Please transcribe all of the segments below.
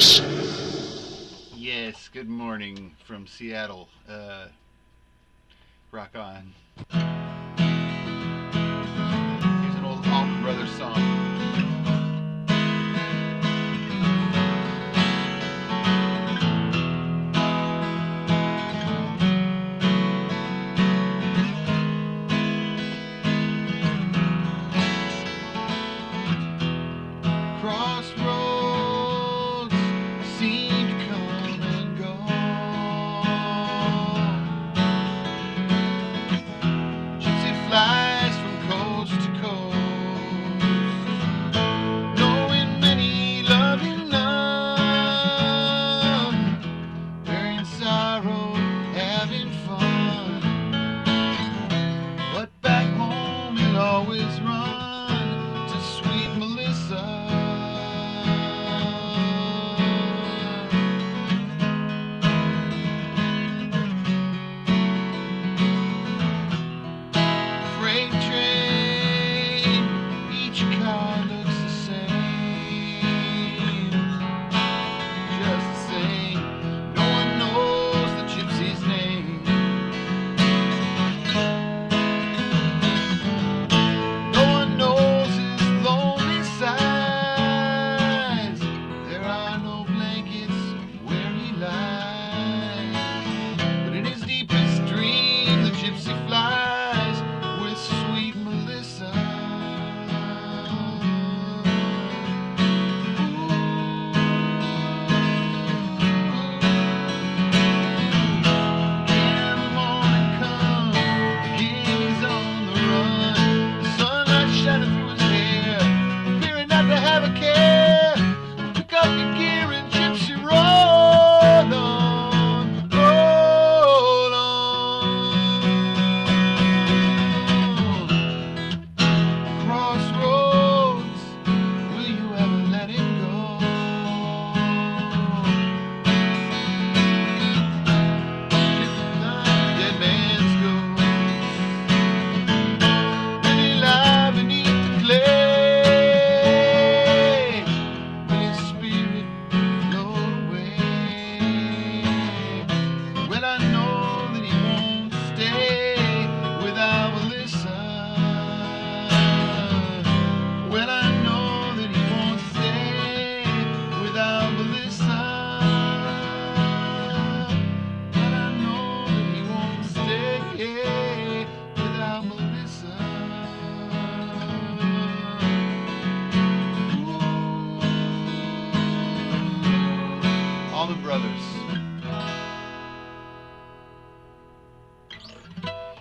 Davis. Yes, good morning from Seattle. Uh, rock on. Here's an old Allman Brothers song. crossroads.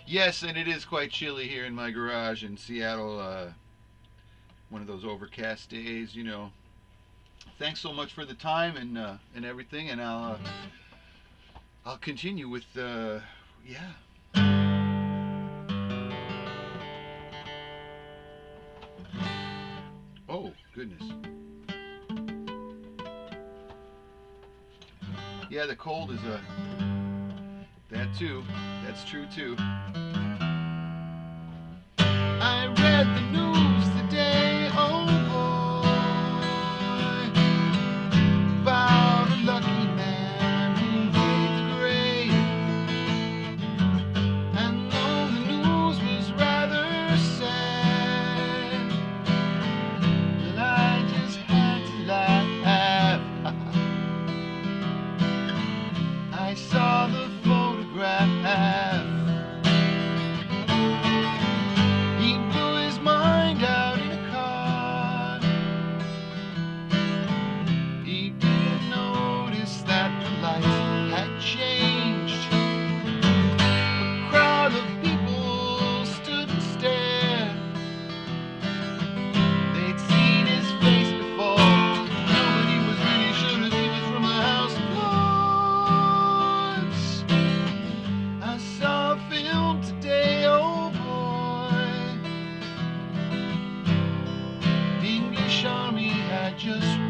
Yes, and it is quite chilly here in my garage in Seattle. Uh, one of those overcast days, you know. Thanks so much for the time and uh, and everything, and I'll uh, I'll continue with uh, yeah. Oh goodness. Yeah, the cold is a that too. That's true too. just